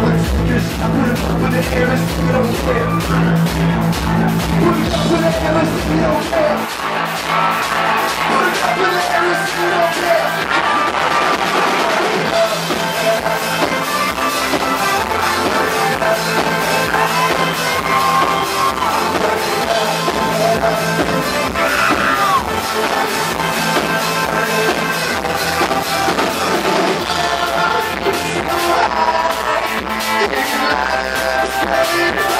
hours. Cause I'm gonna put the air in, I don't care. Put the air Yeah.